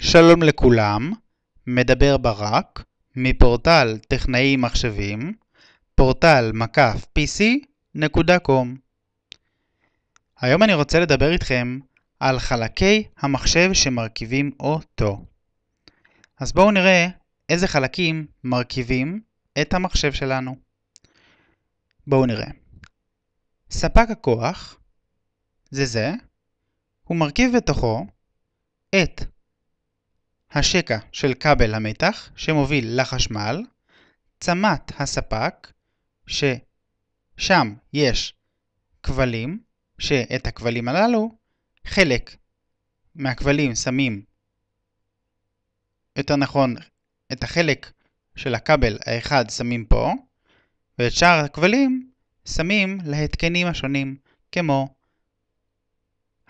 שלום לכולם, מדבר ברק, מפורטל טכנאי מחשבים, פורטל מקף pc.com. היום אני רוצה לדבר איתכם על חלקי המחשב שמרכיבים אותו. אז בואו נראה איזה חלקים מרכיבים את המחשב שלנו. בואו נראה. ספק הכוח, זה זה, הוא מרכיב בתוכו את השקע של כבל המתח שמוביל לחשמל, צמת הספק, ששם יש כבלים, שאת הכבלים הללו, חלק מהכבלים שמים, יותר נכון, את החלק של הכבל האחד שמים פה, ואת שאר הכבלים שמים להתקנים השונים, כמו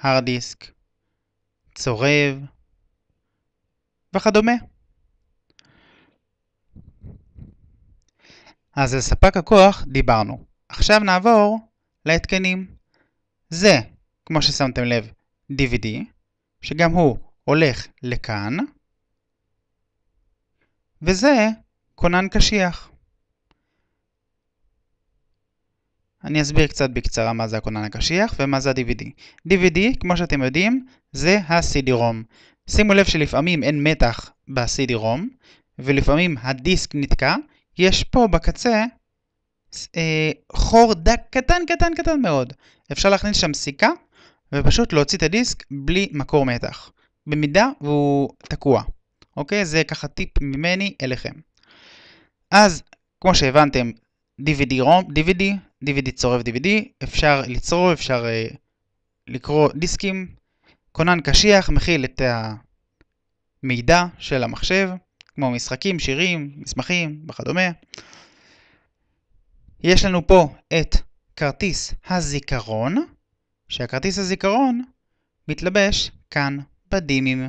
hard disk, צורב וכדומה. אז על ספק הכוח דיברנו. עכשיו נעבור להתקנים. זה, כמו ששמתם לב, DVD, שגם הוא הולך לכאן, וזה כונן קשיח. אני אסביר קצת בקצרה מה זה הכונן הקשיח ומה זה ה-DVD. DVD, כמו שאתם יודעים, זה ה-CD-ROM. שימו לב שלפעמים אין מתח ב-CD-ROM, ולפעמים הדיסק נתקע, יש פה בקצה אה, חור דק קטן קטן קטן מאוד. אפשר להכניס שם סיכה, ופשוט להוציא את הדיסק בלי מקור מתח. במידה והוא תקוע. אוקיי? זה ככה טיפ ממני אליכם. אז, כמו שהבנתם, DVD רום, DVD, DVD צורף DVD, אפשר לצרוב, אפשר uh, לקרוא דיסקים. כונן קשיח מכיל את המידע של המחשב, כמו משחקים, שירים, מסמכים וכדומה. יש לנו פה את כרטיס הזיכרון, שהכרטיס הזיכרון מתלבש כאן בדימים.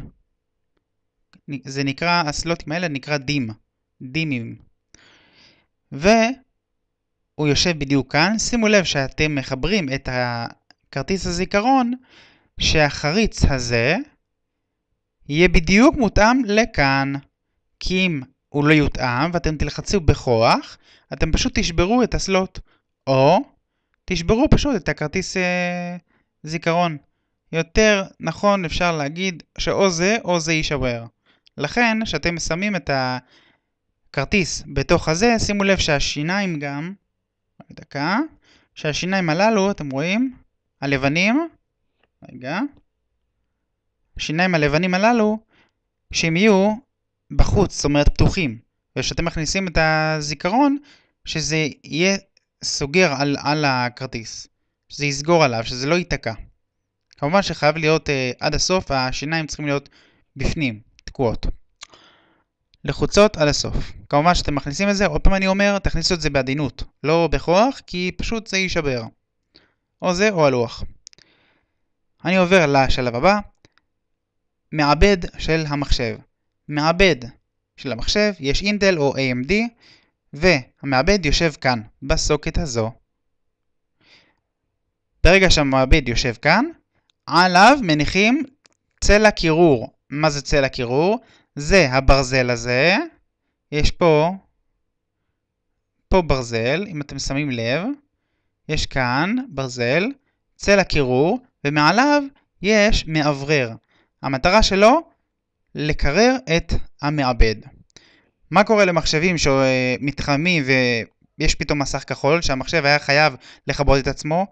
זה נקרא, הסלוטים האלה נקרא דים, דימים. והוא יושב בדיוק כאן. שימו לב שאתם מחברים את הכרטיס הזיכרון, שהחריץ הזה יהיה בדיוק מותאם לכאן. כי אם הוא לא יותאם ואתם תלחצו בכוח, אתם פשוט תשברו את הסלוט. או תשברו פשוט את הכרטיס אה, זיכרון. יותר נכון אפשר להגיד שאו זה או זה יישבר. לכן, כשאתם שמים את הכרטיס בתוך הזה, שימו לב שהשיניים גם, דקה, שהשיניים הללו, אתם רואים, הלבנים, רגע, השיניים הלבנים הללו, שהם יהיו בחוץ, זאת אומרת פתוחים. וכשאתם מכניסים את הזיכרון, שזה יהיה סוגר על, על הכרטיס, שזה יסגור עליו, שזה לא ייתקע. כמובן שחייב להיות uh, עד הסוף, השיניים צריכים להיות בפנים. תקועות. לחוצות עד הסוף. כמובן שאתם מכניסים את זה, עוד פעם אני אומר, תכניסו את זה בעדינות, לא בכוח, כי פשוט זה יישבר. או זה או הלוח. אני עובר לשלב הבא, מעבד של המחשב. מעבד של המחשב, יש אינטל או AMD, והמעבד יושב כאן, בסוקט הזו. ברגע שהמעבד יושב כאן, עליו מניחים צלע קירור מה זה צלע קירור? זה הברזל הזה. יש פה, פה ברזל, אם אתם שמים לב. יש כאן ברזל, צלע קירור, ומעליו יש מאוורר. המטרה שלו, לקרר את המעבד. מה קורה למחשבים שמתחמים ויש פתאום מסך כחול, שהמחשב היה חייב לכבות את עצמו?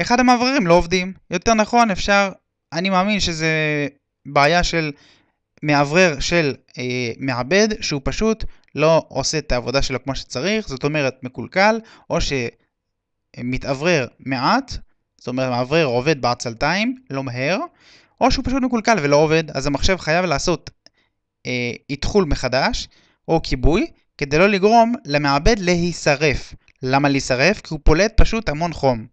אחד המאווררים לא עובדים. יותר נכון, אפשר, אני מאמין שזה בעיה של מאוורר של אה, מעבד שהוא פשוט לא עושה את העבודה שלו כמו שצריך, זאת אומרת מקולקל, או שמתאוורר מעט, זאת אומרת מאוורר עובד בעצלתיים, לא מהר, או שהוא פשוט מקולקל ולא עובד, אז המחשב חייב לעשות אה, איתחול מחדש, או כיבוי, כדי לא לגרום למעבד להישרף. למה להישרף? כי הוא פולט פשוט המון חום.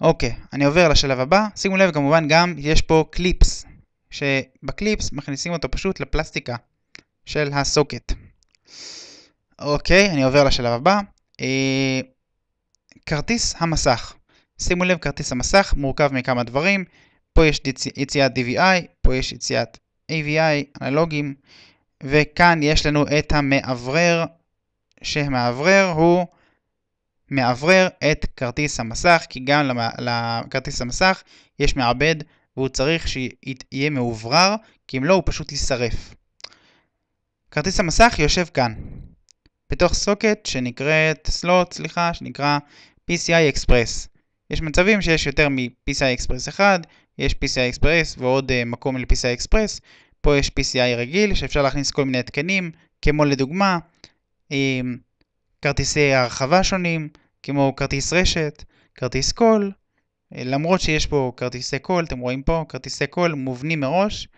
אוקיי, אני עובר לשלב הבא. שימו לב, כמובן גם יש פה קליפס. שבקליפס מכניסים אותו פשוט לפלסטיקה של הסוקט. אוקיי, אני עובר לשלב הבא. אה, כרטיס המסך. שימו לב, כרטיס המסך מורכב מכמה דברים. פה יש יציאת DVI, פה יש יציאת AVI אנלוגיים, וכאן יש לנו את המאוורר, שהמאוורר הוא מאוורר את כרטיס המסך, כי גם לכרטיס המסך יש מעבד והוא צריך שיהיה מאוברר, כי אם לא הוא פשוט יישרף. כרטיס המסך יושב כאן, בתוך סוקט שנקראת, סלוט, סליחה, שנקרא PCI Express. יש מצבים שיש יותר מ-PCI Express 1, יש PCI Express ועוד uh, מקום ל-PCI Express. פה יש PCI רגיל שאפשר להכניס כל מיני התקנים, כמו לדוגמה עם כרטיסי הרחבה שונים, כמו כרטיס רשת, כרטיס קול, אה, למרות שיש פה כרטיסי קול, אתם רואים פה, כרטיסי קול מובנים מראש,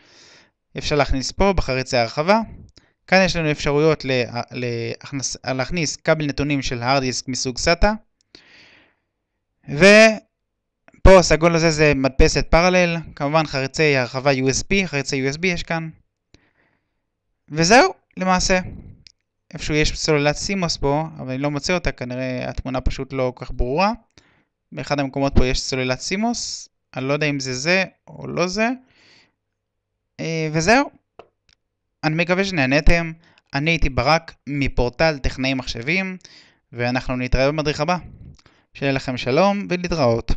אפשר להכניס פה בחריצי הרחבה. כאן יש לנו אפשרויות להכנס, להכניס כבל נתונים של hard disk מסוג SATA. ופה הסגול הזה זה מדפסת parallel, כמובן חריצי הרחבה USB, חריצי USB יש כאן. וזהו, למעשה. איפשהו יש סוללת CMOS פה, אבל אני לא מוצא אותה, כנראה התמונה פשוט לא כל כך ברורה. באחד המקומות פה יש סוללת סימוס, אני לא יודע אם זה זה או לא זה. אה, וזהו. אני מקווה שנהנתם. אני הייתי ברק מפורטל טכנאי מחשבים, ואנחנו נתראה במדריך הבא. שיהיה לכם שלום ולהתראות.